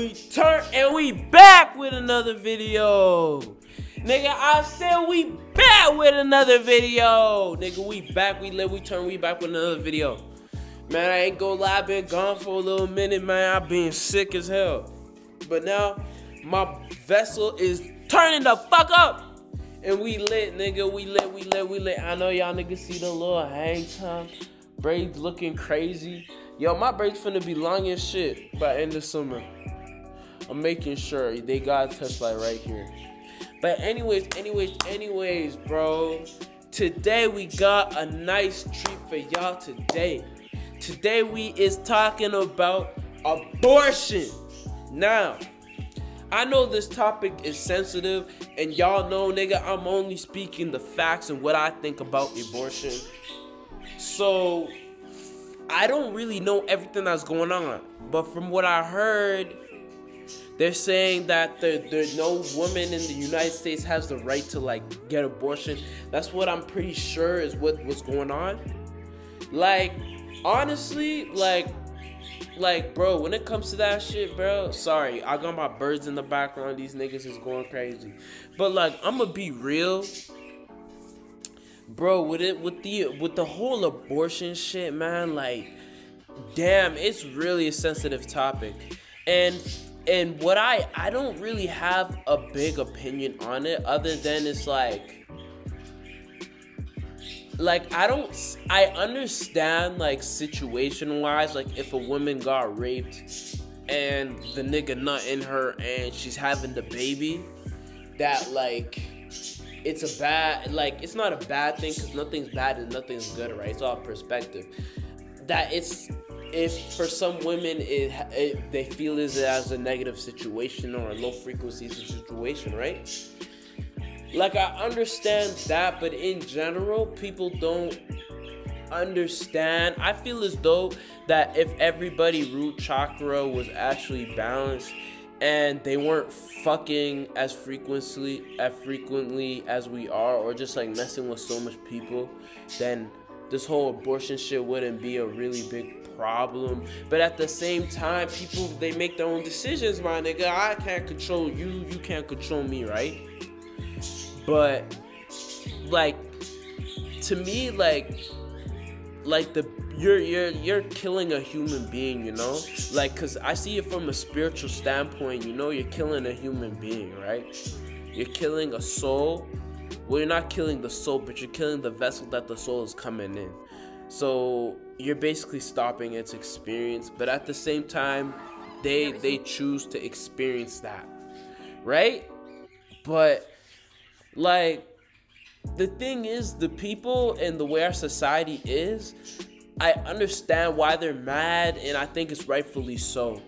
we turn and we back with another video. Nigga, I said we back with another video. Nigga, we back, we live, we turn, we back with another video. Man, I ain't gonna lie, I been gone for a little minute, man. I been sick as hell. But now, my vessel is turning the fuck up. And we lit, nigga, we lit, we lit, we lit. I know y'all niggas see the little hang time. Braids looking crazy. Yo, my braids finna be long as shit by end of summer. I'm making sure they got a Tesla right here. But anyways, anyways, anyways, bro. Today we got a nice treat for y'all today. Today we is talking about abortion. Now, I know this topic is sensitive, and y'all know, nigga, I'm only speaking the facts and what I think about abortion. So, I don't really know everything that's going on, but from what I heard, they're saying that there, there's no woman in the United States has the right to like get abortion. That's what I'm pretty sure is what what's going on. Like, honestly, like, like, bro, when it comes to that shit, bro, sorry, I got my birds in the background. These niggas is going crazy, but like, I'm gonna be real, bro. With it, with the with the whole abortion shit, man, like, damn, it's really a sensitive topic, and and what I I don't really have a big opinion on it other than it's like like I don't I understand like situation wise like if a woman got raped and the nigga nut in her and she's having the baby that like it's a bad like it's not a bad thing because nothing's bad and nothing's good right? It's all perspective. That it's if for some women it, it, they feel as it as a negative situation or a low frequency situation, right? Like I understand that, but in general, people don't understand. I feel as though that if everybody root chakra was actually balanced and they weren't fucking as frequently as frequently as we are or just like messing with so much people, then this whole abortion shit wouldn't be a really big problem. But at the same time, people they make their own decisions, my nigga. I can't control you, you can't control me, right? But like to me, like like the you're you're you're killing a human being, you know? Like cuz I see it from a spiritual standpoint, you know, you're killing a human being, right? You're killing a soul. Well, you're not killing the soul, but you're killing the vessel that the soul is coming in. So you're basically stopping its experience, but at the same time, they they choose to experience that, right? But like the thing is, the people and the way our society is, I understand why they're mad, and I think it's rightfully so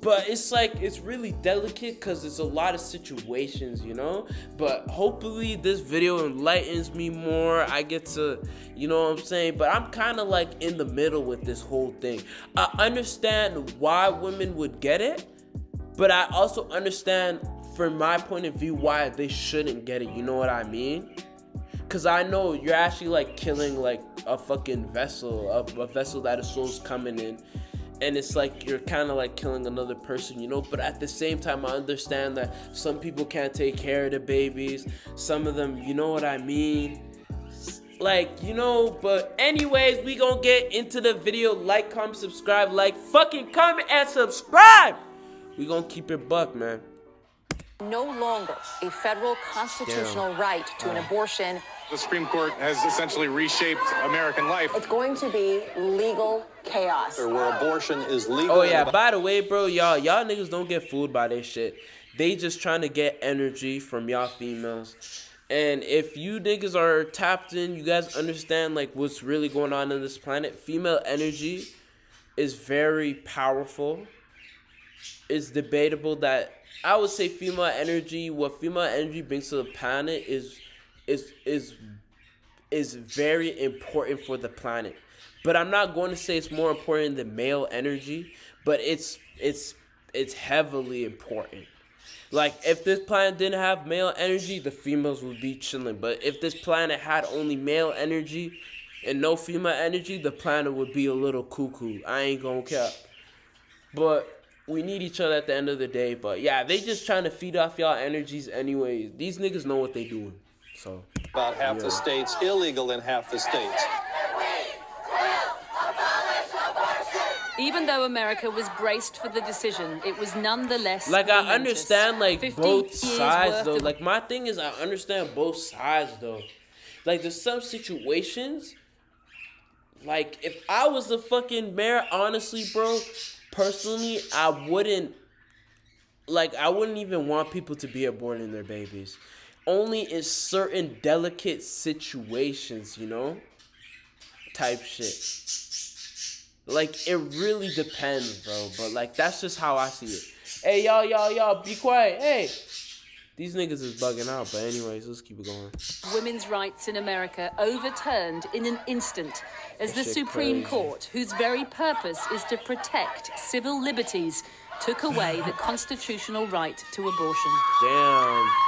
but it's like it's really delicate because there's a lot of situations you know? But hopefully this video enlightens me more. I get to you know what i'm saying? But i'm kind of like in the middle with this whole thing. I understand why women would get it but i also understand from my point of view why they shouldn't get it you know what i mean? Cause I know you're actually like killing like a fucking vessel, a, a vessel that a soul's coming in and it's like you're kind of like killing another person, you know. But at the same time, I understand that some people can't take care of the babies. Some of them, you know what I mean. Like, you know, but anyways, we gonna get into the video. Like, comment, subscribe, like, fucking comment and subscribe. We gonna keep it buck, man. No longer a federal constitutional Damn. right to an abortion the Supreme Court has essentially reshaped American life. It's going to be legal chaos. Where abortion is legal. Oh yeah, by the way, bro, y'all y'all niggas don't get fooled by this shit. They just trying to get energy from y'all females. And if you niggas are tapped in, you guys understand like what's really going on in this planet. Female energy is very powerful. It's debatable that I would say female energy, what female energy brings to the planet is is is is very important for the planet. But I'm not going to say it's more important than male energy, but it's it's it's heavily important. Like if this planet didn't have male energy, the females would be chilling. But if this planet had only male energy and no female energy, the planet would be a little cuckoo. I ain't gonna care. But we need each other at the end of the day. But yeah, they just trying to feed off y'all energies anyways. These niggas know what they doing. So about half Yeah. the states, illegal in half the states. Even though America was braced for the decision, it was nonetheless like I understand like 50 both years sides worth though. of- Like my thing is I understand both sides though. Like there's some situations like if I was the fucking mayor, honestly, bro, personally, I wouldn't like I wouldn't even want people to be aborting their babies. Only in certain delicate situations, you know? Type shit. Like it really depends, bro. But like that's just how I see it. Hey y'all, y'all, y'all, be quiet. Hey. These niggas is bugging out, but anyways, let's keep it going. women's rights in America overturned in an instant as the That shit Supreme crazy. Court, whose very purpose is to protect civil liberties, took away the constitutional right to abortion. Damn.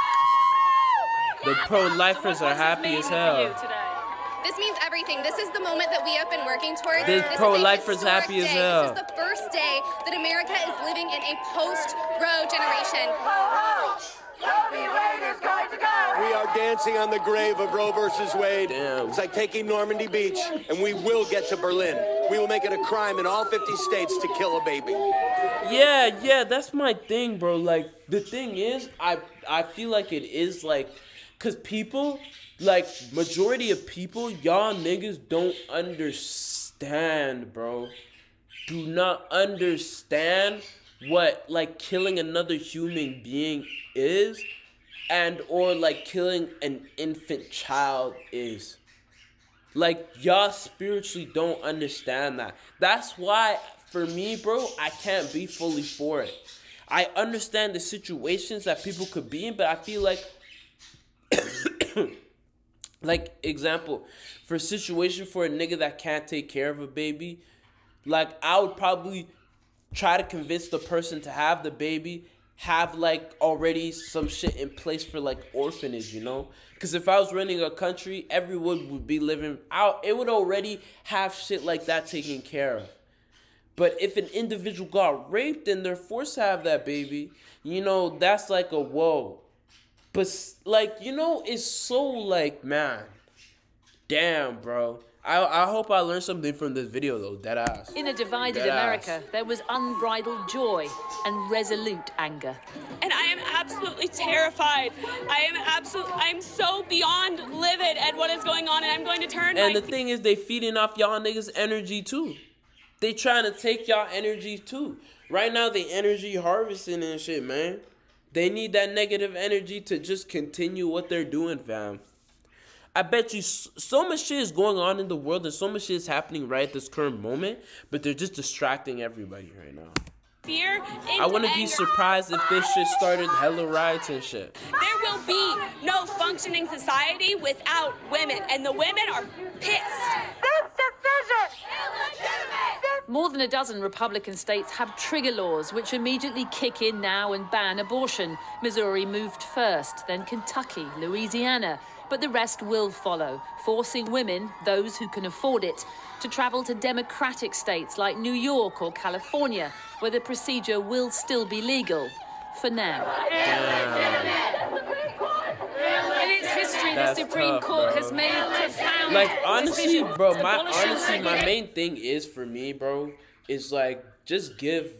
The pro-lifers are happy as hell. This means everything. This is the moment that we have been working towards. This is pro-lifer's historic happy as hell. This is the first day that America is living in a post-Roe generation. We are dancing on the grave of Roe versus Wade. Damn. It's like taking Normandy Beach, and we will get to Berlin. We will make it a crime in all 50 states to kill a baby. Yeah, yeah, that's my thing, bro. Like the thing is, I I feel like it is like, cause people, like majority of people, y'all niggas don't understand, bro. Do not understand what like killing another human being is, and or like killing an infant child is. Like y'all spiritually don't understand that. That's why for me, bro, I can't be fully for it. I understand the situations that people could be in, but I feel like like example, for a situation for a nigga that can't take care of a baby, like I would probably try to convince the person to have the baby have like already some shit in place for like orphanage you know? Because if i was running a country everyone would be living out it would already have shit like that taken care of. But if an individual got raped and they're forced to have that baby you know that's like a whoa but like you know it's so like man damn bro i, I hope i learned something from this video though dead ass In a divided Deadass. America, there was unbridled joy and resolute anger. and I am absolutely terrified. I am absolutely, I'm so beyond livid at what is going on, and I'm going to turn And my the thing is, they feeding off y'all niggas' energy too. They trying to take y'all energy too. Right now, they energy harvesting and shit, man. They need that negative energy to just continue what they're doing, fam. I bet you so much shit is going on in the world and so much shit is happening right at this current moment, but they're just distracting everybody right now. fear. I wouldn't be surprised if this shit started hella riots and shit. There will be no functioning society without women, and the women are pissed. More than a dozen Republican states have trigger laws which immediately kick in now and ban abortion. Missouri moved first, then Kentucky, Louisiana. But the rest will follow, forcing women, those who can afford it, to travel to democratic states like New York or California, where the procedure will still be legal. For now. The Supreme tough, Court bro. has made profound like honestly bro my honestly my main thing is for me bro is like just give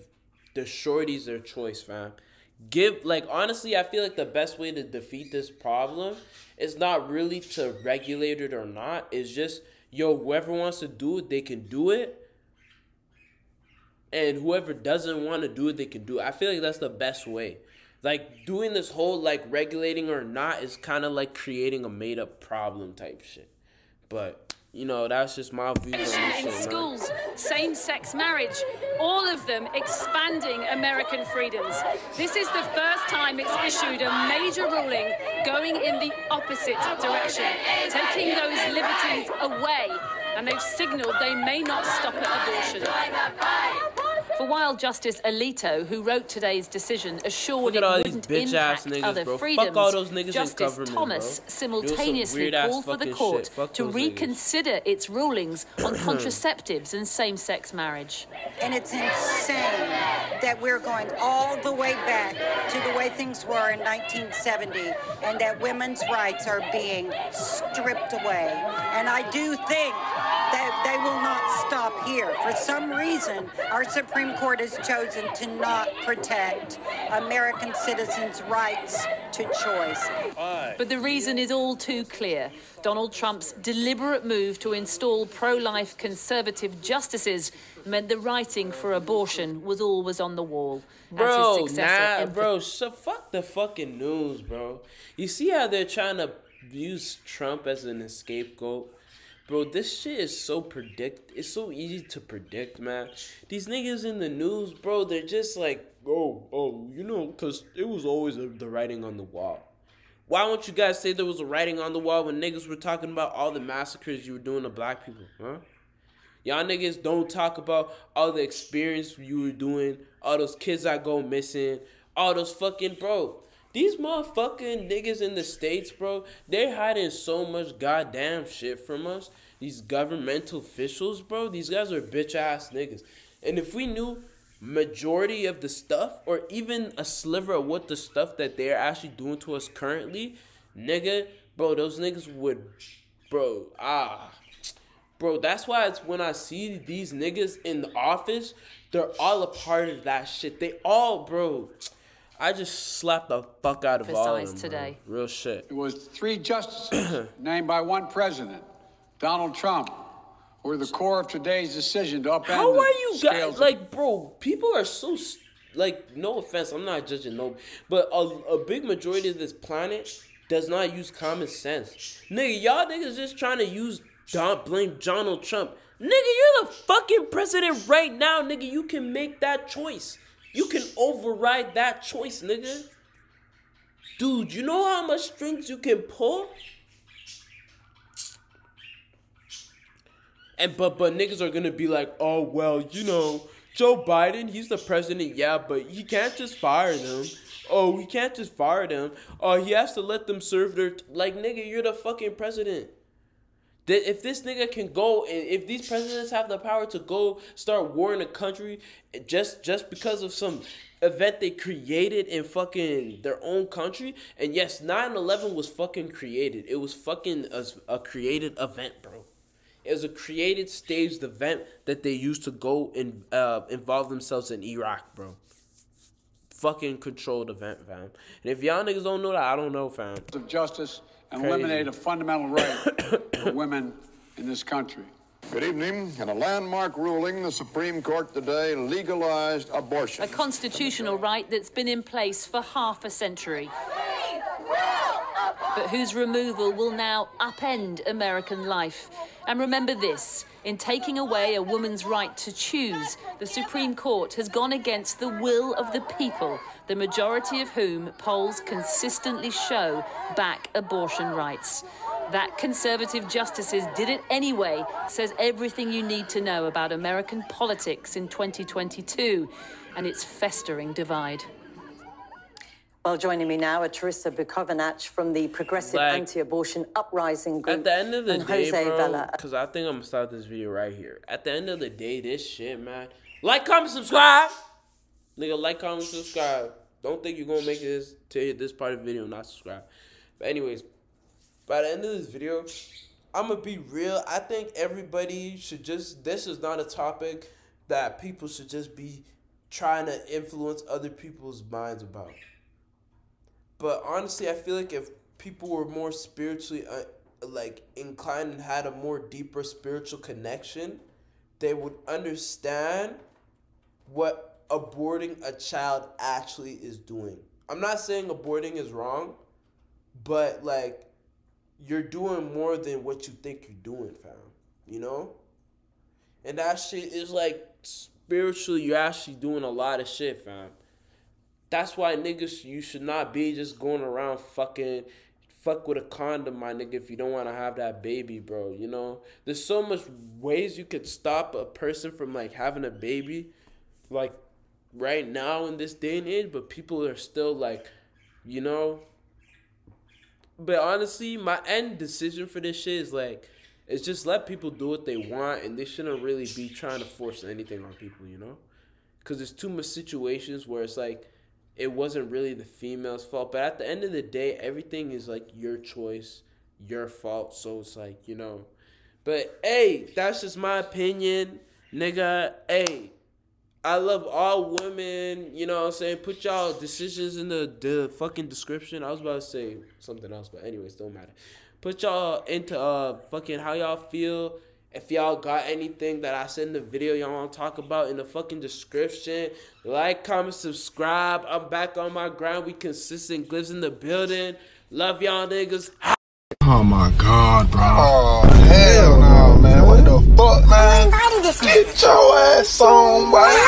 the shorties their choice fam. Give like honestly i feel like the best way to defeat this problem is not really to regulate it or not. It's just yo whoever wants to do it they can do it. And whoever doesn't want to do it they can do it. I feel like that's the best way like doing this whole like regulating or not is kind of like creating a made up problem type shit but you know that's just my views on in schools, same sex marriage, all of them expanding American freedoms. This is the first time it's issued a major ruling going in the opposite direction, taking those liberties away. And they've signaled they may not stop at abortion. For while Justice Alito, who wrote today's decision, assured Look it at all these wouldn't bitch-ass impact niggas, other bro. Fuck freedoms, all those niggas in Justice government, Thomas bro. simultaneously called for the court to those niggas. reconsider its rulings on contraceptives and same-sex marriage. And it's insane that we're going all the way back to the way things were in 1970 and that women's rights are being stripped away. And I do think that they will not stop here. For some reason, our Supreme Court has chosen to not protect American citizens' rights to choice. But the reason is all too clear. Donald Trump's deliberate move to install pro life conservative justices meant the writing for abortion was always on the wall. Bro, nah, emph- bro. So fuck the fucking news, bro. You see how they're trying to use Trump as an scapegoat? Bro, this shit is so predict. It's so easy to predict, man. These niggas in the news, bro, they're just like, oh, oh, you know, cause it was always the writing on the wall. Why won't you guys say there was a writing on the wall when niggas were talking about all the massacres you were doing to black people, huh? Y'all niggas don't talk about all the experience you were doing, all those kids that go missing, all those fucking bro. These motherfucking niggas in the states, bro, they're hiding so much goddamn shit from us. These governmental officials, bro, these guys are bitch ass niggas. And if we knew majority of the stuff, or even a sliver of what the stuff that they're actually doing to us currently, nigga, bro, those niggas would, bro, ah, Bro, that's why it's when I see these niggas in the office, they're all a part of that shit. They all, bro. I just slapped the fuck out of all of them. Emphasized bro. today. Real shit. It was three justices named by one president, Donald Trump, were the core of today's decision to upend How the are you scales guys like, bro? People are so like. No offense, I'm not judging no, but a, a big majority of this planet does not use common sense. Nigga, y'all niggas just trying to use Don blame Donald Trump. Nigga, you're the fucking president right now, nigga. You can make that choice. You can override that choice, nigga. Dude, you know how much strings you can pull? And but but niggas are gonna be like, oh well, you know, Joe Biden, he's the president, yeah, but he can't just fire them. Oh, he can't just fire them. Oh, he has to let them serve their t-. like nigga, you're the fucking president. If this nigga can go and if these presidents have the power to go start war in a country just just because of some event they created in fucking their own country and yes 9-11 was fucking created. It was fucking a, a created event bro. It was a created staged event that they used to go and uh, involve themselves in Iraq bro. Fucking controlled event fam. And if y'all niggas don't know that I don't know fam. Of justice and Crazy. eliminate a fundamental right for women in this country. Good evening. In a landmark ruling, the Supreme Court today legalized abortion. A constitutional right that's been in place for half a century. But whose removal will now upend American life. And remember this in taking away a woman's right to choose, the Supreme Court has gone against the will of the people, the majority of whom polls consistently show back abortion rights. That conservative justices did it anyway says everything you need to know about American politics in 2022 and its festering divide. Well, joining me now are Terrisa Bukovinac from the Progressive Like, Anti-Abortion Uprising Group At the end of the day, Jose bro, because I think I'm gonna start this video right here. At the end of the day, this shit, man. Like, comment, subscribe. Nigga, like, comment, subscribe. Don't think you're gonna make this to this part of the video and not subscribe. But anyways, by the end of this video, I'm gonna be real. I think everybody should just. This is not a topic that people should just be trying to influence other people's minds about. But honestly, I feel like if people were more spiritually uh, like inclined and had a more deeper spiritual connection, they would understand what aborting a child actually is doing. I'm not saying aborting is wrong, but like you're doing more than what you think you're doing, fam. You know? And that shit is like spiritually you're actually doing a lot of shit, fam. That's why niggas, you should not be just going around fucking fuck with a condom, my nigga, if you don't want to have that baby, bro. You know, there's so much ways you could stop a person from like having a baby, like right now in this day and age, but people are still like, you know. But honestly, my end decision for this shit is like, it's just let people do what they want, and they shouldn't really be trying to force anything on people, you know. Because there's too much situations where it's like, it wasn't really the female's fault, but at the end of the day, everything is like your choice, your fault. So it's like you know. But hey, that's just my opinion, nigga. Hey, I love all women, you know what I'm saying? Put y'all decisions in the, the fucking description. I was about to say something else, but anyways, don't matter. Put y'all into uh fucking how y'all feel. If y'all got anything that I said in the video y'all want to talk about in the fucking description, like, comment, subscribe. I'm back on my grind. We consistent. Glives in the building. Love y'all niggas. Oh my god, bro. Oh hell no, man. What the fuck, man? Get your ass on, boy.